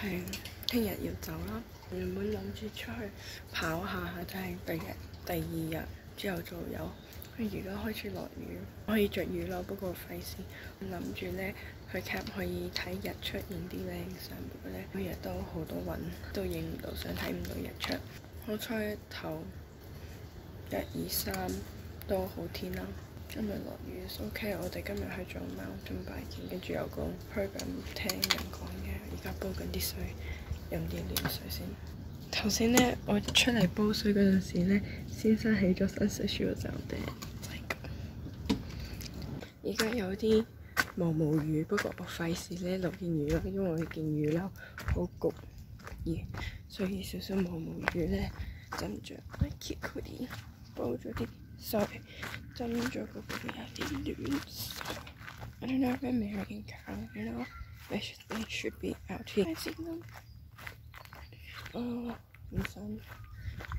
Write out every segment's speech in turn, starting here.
係聽日要走啦，原本諗住出去跑下，但係第日第二日朝頭早有。佢而家開始落雨，可以着雨褸，不過費事。諗住咧去 cap 可以睇日出影啲靚相，不過咧每日都好多雲，都影唔到相，睇唔到日出。好彩頭一二三都好天啦， 今日落雨，OK。我哋今日去做 mountain biking，跟住有個 program 聽人講嘅，而家煲緊啲水，飲啲暖水先。頭先咧，我出嚟煲水嗰陣時咧，先生起咗身食薯仔嘅，而家有啲毛毛雨，不過我費事咧落件雨褸，因為我件雨褸好焗熱，所以少少毛毛雨咧浸着。我 keep 佢啲煲咗啲水， 浸咗嗰边有啲暖水。I don't know if American cow, you know, they should, they should be out here. I see them. 哦，唔想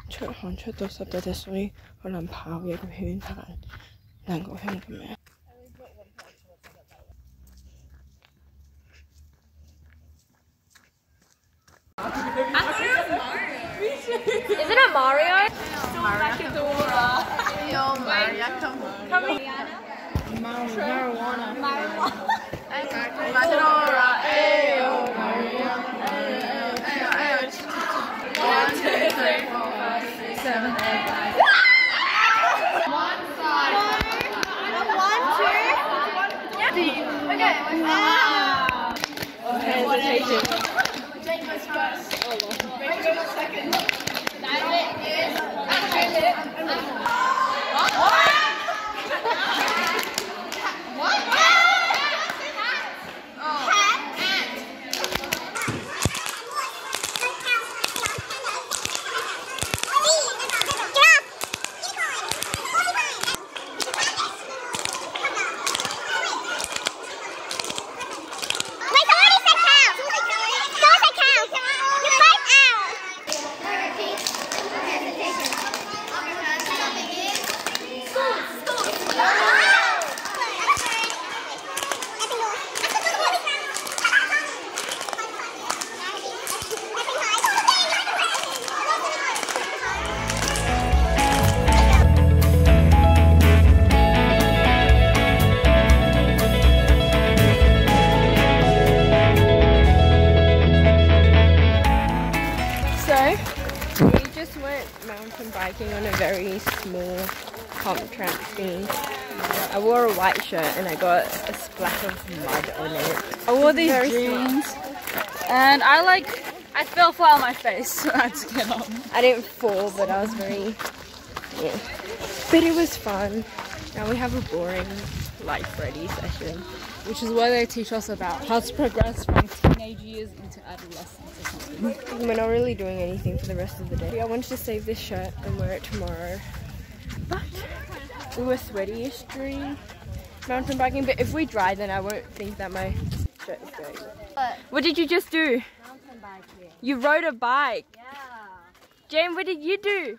出汗出到湿咗只，所以可能跑一个圈行两个圈咁样。Is it a Mario? Marijuana. Macadora. Ayo, Maria. Ayo, ayo, ayo. One, two, three, four, five, six, seven, eight, mountain biking on a very small pump track thing. I wore a white shirt and I got a splash of mud on it. I wore these Very jeans and I like I fell flat on my face so I had to get up. I didn't fall, but I was very, yeah. But it was fun. Now we have a boring life ready session. Which is where they teach us about how to progress from teenage years into adolescence or something. We're not really doing anything for the rest of the day. I wanted to save this shirt and wear it tomorrow. But we were sweaty-ish during mountain biking, but if we dry then I won't think that my shirt is dirty. What? What did you just do? Mountain biking. You rode a bike. Yeah. Jane, what did you do?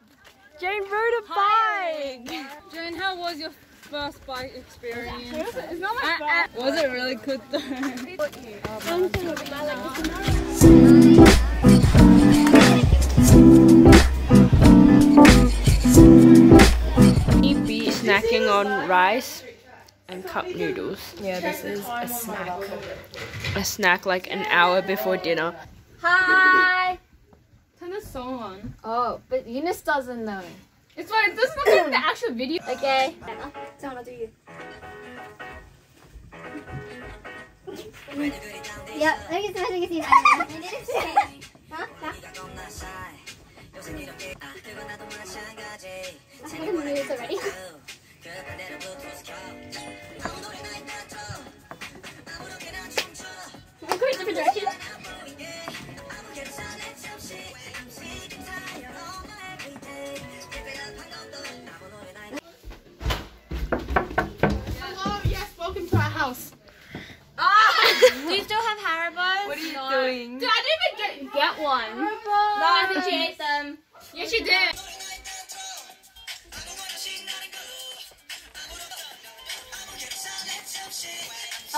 Jane rode a bike. Jane, how was your first bike experience? It's not Uh, uh, was it really good though? We be snacking on rice and cup noodles. Yeah, this is a snack. A snack like an hour before dinner. Hi. Turn the song on. Oh, but Eunice doesn't know. It's like this is not even the actual video. Okay. So I'll do you. Yeah, I guess I think it's Huh? I have the news already. welcome to our house. Do you still have Haribo? What are you doing? Did I didn't even get Get one. No, I think she ate them. Yes, you did.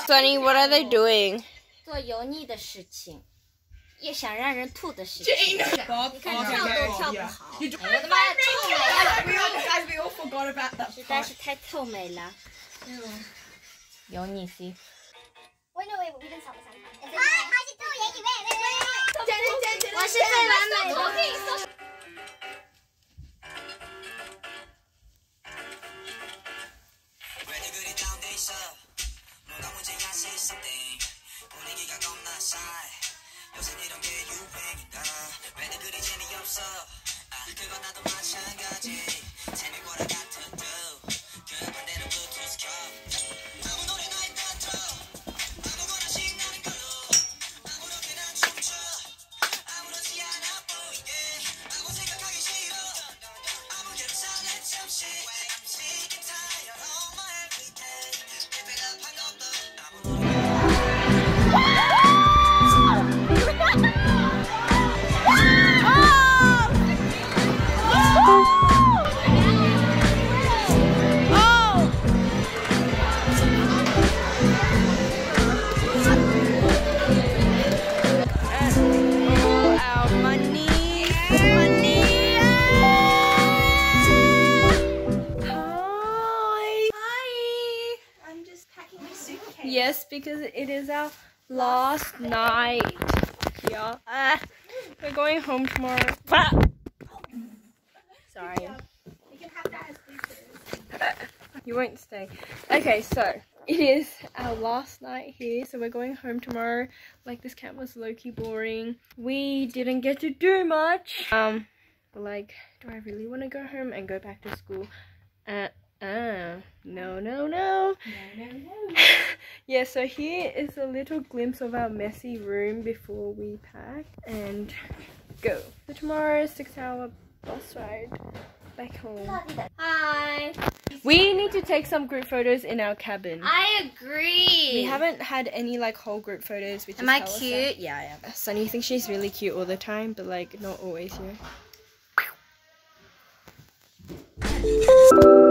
Sunny, what are they doing? 做油腻的事情。 也想让人吐的事情。 Bob, 你看 oh, 跳 okay, 都跳不 yeah. 好， You 哎我的妈呀，臭美了， We all, guys, we all forgot about that 实在 part. 是太臭美了。 연희 씨. 원래 왜 믿음 사고 산? 아 다시 또 얘기 왜 왜 왜? 쟤는 와 실제 만나 거기 있어. 그건 나도 마찬가지. Because it is our last night. Yeah. Ah, we're going home tomorrow. Ah. Sorry. You won't stay. Okay, so it is our last night here, so we're going home tomorrow. Like this camp was low key boring. We didn't get to do much. Um, like, do I really want to go home and go back to school? Uh, uh, no, no, no. No, no, no. Yeah, so here is a little glimpse of our messy room before we pack and go. So tomorrow, six hour bus ride back home. Hi. We need to take some group photos in our cabin. I agree. We haven't had any like whole group photos. Which Am is I cute? Yeah, I am. Sunny thinks she's really cute all the time, but like not always, you know.